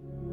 you